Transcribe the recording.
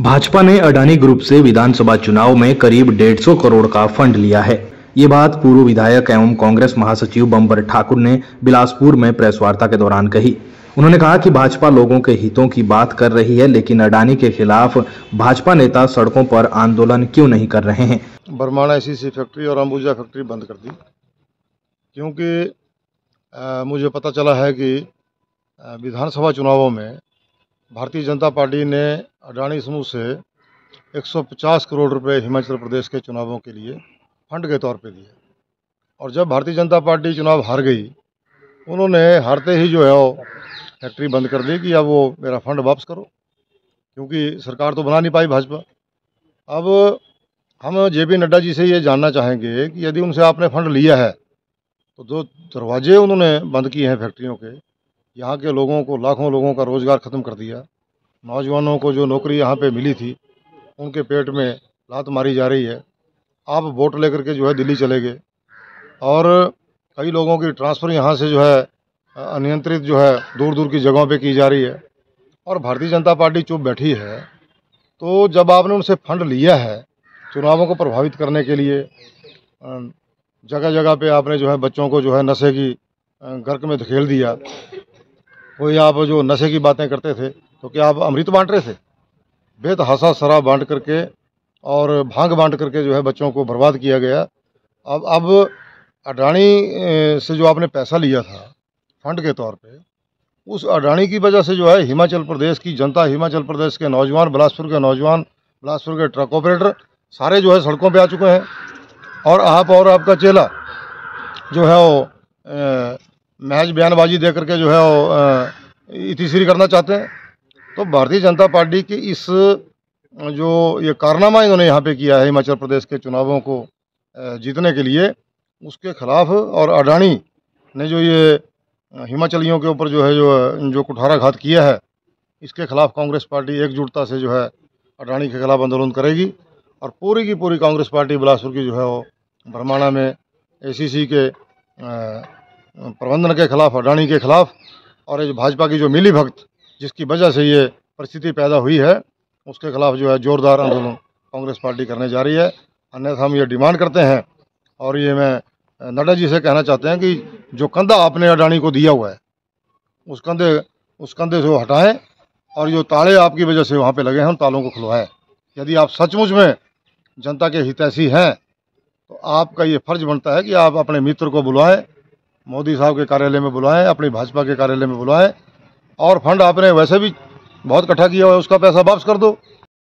भाजपा ने अडानी ग्रुप से विधानसभा चुनाव में करीब 150 करोड़ का फंड लिया है। ये बात पूर्व विधायक एवं कांग्रेस महासचिव बम्बर ठाकुर ने बिलासपुर में प्रेस वार्ता के दौरान कही। उन्होंने कहा कि भाजपा लोगों के हितों की बात कर रही है, लेकिन अडानी के खिलाफ भाजपा नेता सड़कों पर आंदोलन क्यों नहीं कर रहे हैं? बरमाना ऐसी फैक्ट्री और अंबुजा फैक्ट्री बंद कर दी। क्योंकि मुझे पता चला है कि विधानसभा चुनावों में भारतीय जनता पार्टी ने अडानी समूह से 150 करोड़ रुपए हिमाचल प्रदेश के चुनावों के लिए फंड के तौर पे दिए और जब भारतीय जनता पार्टी चुनाव हार गई, उन्होंने हारते ही जो है वो फैक्ट्री बंद कर दी कि अब वो मेरा फंड वापस करो, क्योंकि सरकार तो बना नहीं पाई भाजपा। अब हम जे पी नड्डा जी से ये जानना चाहेंगे कि यदि उनसे आपने फंड लिया है तो दो दरवाजे उन्होंने बंद किए हैं फैक्ट्रियों के। यहाँ के लोगों को, लाखों लोगों का रोज़गार ख़त्म कर दिया। नौजवानों को जो नौकरी यहाँ पे मिली थी, उनके पेट में लात मारी जा रही है। आप वोट लेकर के जो है दिल्ली चले गए। और कई लोगों की ट्रांसफ़र यहाँ से जो है, अनियंत्रित जो है दूर दूर की जगहों पे की जा रही है। और भारतीय जनता पार्टी चुप बैठी है। तो जब आपने उनसे फंड लिया है, चुनावों को प्रभावित करने के लिए जगह जगह पे आपने जो है बच्चों को जो है नशे की गर्क में धकेल दिया कोई आप जो नशे की बातें करते थे तो क्या आप अमृत बांट रहे थे? बेतहासा शराब बांट करके और भाँग बांट करके जो है बच्चों को बर्बाद किया गया। अब अब अडानी से जो आपने पैसा लिया था, फंड के तौर पे, उस अडानी की वजह से जो है हिमाचल प्रदेश की जनता, हिमाचल प्रदेश के नौजवान, बिलासपुर के नौजवान, बिलासपुर के ट्रक ऑपरेटर, सारे जो है सड़कों पे आ चुके हैं। और आप और आपका चेला जो है वो महज बयानबाजी दे करके जो है वो इतिश्री करना चाहते हैं। तो भारतीय जनता पार्टी की इस, जो ये कारनामा इन्होंने यहाँ पे किया है हिमाचल प्रदेश के चुनावों को जीतने के लिए, उसके खिलाफ और अडानी ने जो ये हिमाचलियों के ऊपर जो है जो जो कुठाराघात किया है, इसके खिलाफ कांग्रेस पार्टी एकजुटता से जो है अडानी के खिलाफ आंदोलन करेगी और पूरी की पूरी कांग्रेस पार्टी बिलासपुर की जो है वो बरमाणा में एसीसी के प्रबंधन के खिलाफ, अडानी के खिलाफ और ये भाजपा की जो मिली भक्त, जिसकी वजह से ये परिस्थिति पैदा हुई है, उसके खिलाफ जो है जोरदार आंदोलन कांग्रेस पार्टी करने जा रही है। अन्यथा हम ये डिमांड करते हैं और ये मैं नड्डा जी से कहना चाहते हैं कि जो कंधा आपने अडानी को दिया हुआ है, उस कंधे उस कंधे से वो हटाएँ और जो ताले आपकी वजह से वहाँ पे लगे हैं, उन तालों को खुलवाएँ। यदि आप सचमुच में जनता के हितैषी हैं तो आपका ये फ़र्ज़ बनता है कि आप अपने मित्र को बुलाएँ मोदी साहब के कार्यालय में बुलाएँ, अपनी भाजपा के कार्यालय में बुलाएँ, और फंड आपने वैसे भी बहुत इकट्ठा किया हुआ है, उसका पैसा वापस कर दो।